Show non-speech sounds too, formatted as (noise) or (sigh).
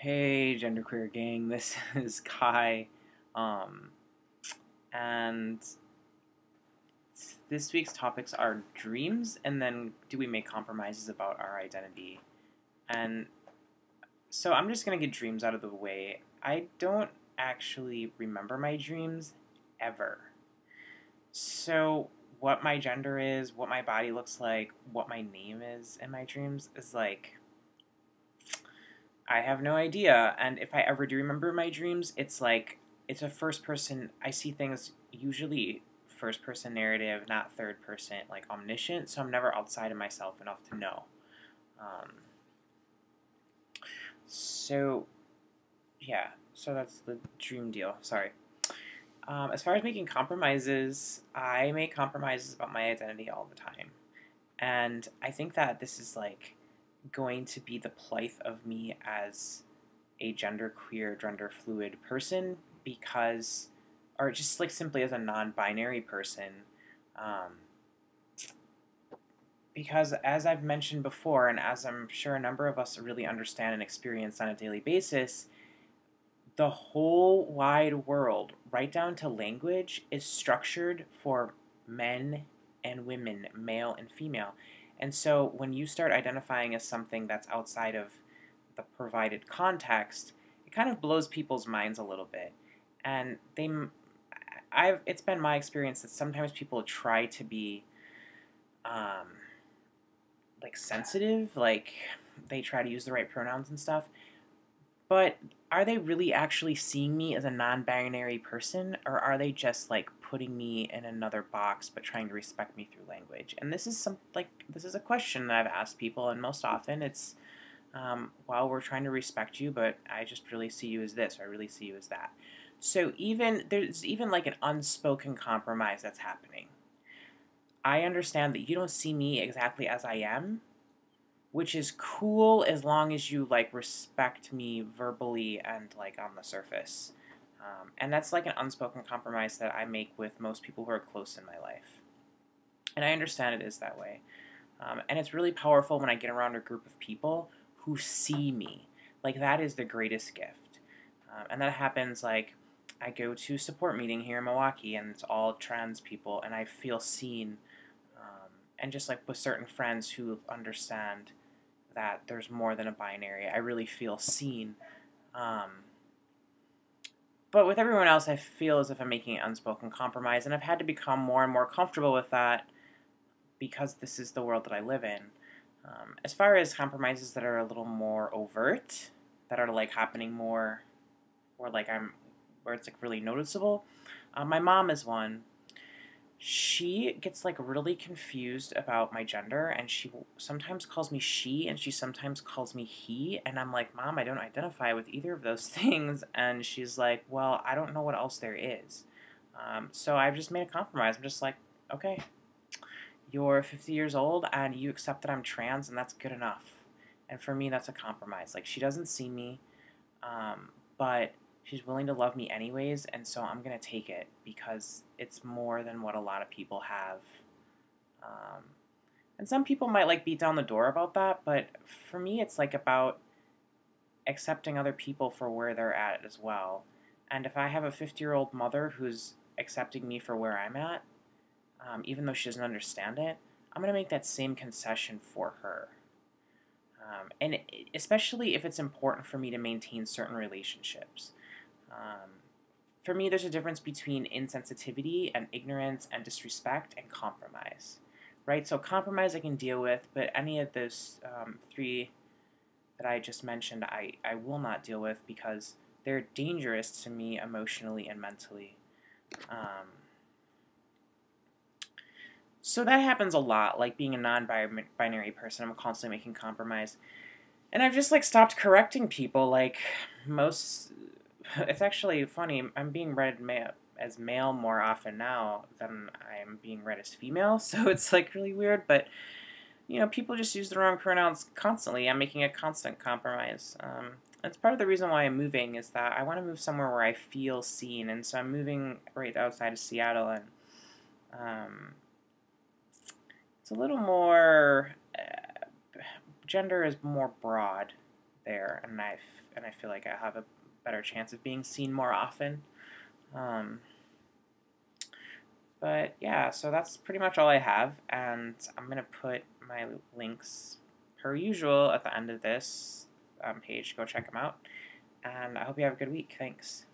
Hey, genderqueer gang, (laughs) this is Kai, um, and this week's topics are dreams, and then do we make compromises about our identity? And so I'm just gonna get dreams out of the way. I don't actually remember my dreams ever. So, what my gender is, what my body looks like, what my name is in my dreams is like I have no idea. And if I ever do remember my dreams, it's like it's a first person. I see things usually first person narrative, not third person, like omniscient. So I'm never outside of myself enough to know. Um, so, yeah. So that's the dream deal. Sorry. Um, as far as making compromises, I make compromises about my identity all the time. And I think that this is like going to be the plight of me as a genderqueer, gender fluid person because, or just like simply as a non binary person. Um, because as I've mentioned before, and as I'm sure a number of us really understand and experience on a daily basis, the whole wide world, right down to language, is structured for men and women, male and female. And so when you start identifying as something that's outside of the provided context, it kind of blows people's minds a little bit. And they, I've, it's been my experience that sometimes people try to be, um, like sensitive, like they try to use the right pronouns and stuff. But are they really actually seeing me as a non-binary person, or are they just like putting me in another box but trying to respect me through language? And this is some like this is a question that I've asked people, and most often it's, um, well, we're trying to respect you, but I just really see you as this, or I really see you as that. So even there's even like an unspoken compromise that's happening. I understand that you don't see me exactly as I am, which is cool as long as you like respect me verbally and like on the surface. Um, and that's like an unspoken compromise that I make with most people who are close in my life. And I understand it is that way. Um, and it's really powerful when I get around a group of people who see me. Like, that is the greatest gift. Um, and that happens like I go to support meeting here in Milwaukee and it's all trans people, and I feel seen. Um, and just like with certain friends who understand that there's more than a binary, I really feel seen. Um, but with everyone else, I feel as if I'm making an unspoken compromise, and I've had to become more and more comfortable with that because this is the world that I live in. Um, as far as compromises that are a little more overt, that are like happening more, or like I'm, where it's like really noticeable, uh, my mom is one she gets like really confused about my gender and she sometimes calls me she and she sometimes calls me he and I'm like, "Mom, I don't identify with either of those (laughs) things." And she's like, "Well, I don't know what else there is." Um, so I've just made a compromise. I'm just like, "Okay, you're 50 years old and you accept that I'm trans and that's good enough." And for me, that's a compromise. Like she doesn't see me, um, but she's willing to love me anyways, and so I'm gonna take it because it's more than what a lot of people have. Um, and some people might like beat down the door about that, but for me, it's like about accepting other people for where they're at as well. And if I have a 50 year old mother who's accepting me for where I'm at, um, even though she doesn't understand it, I'm going to make that same concession for her. Um, and especially if it's important for me to maintain certain relationships. Um, for me, there's a difference between insensitivity and ignorance and disrespect and compromise, right? So compromise I can deal with, but any of those um, three that I just mentioned, I, I will not deal with because they're dangerous to me emotionally and mentally. Um, so that happens a lot, like being a non-binary person, I'm constantly making compromise. And I've just like stopped correcting people, like most it's actually funny. I'm being read ma- as male more often now than I'm being read as female, (laughs) so it's like really weird. But you know, people just use the wrong pronouns constantly. I'm making a constant compromise. Um, that's part of the reason why I'm moving is that I want to move somewhere where I feel seen, and so I'm moving right outside of Seattle, and um, it's a little more. Uh, gender is more broad there, and I and I feel like I have a better chance of being seen more often. Um, but yeah, so that's pretty much all I have, and I'm going to put my links per usual at the end of this um, page. Go check them out, and I hope you have a good week. Thanks.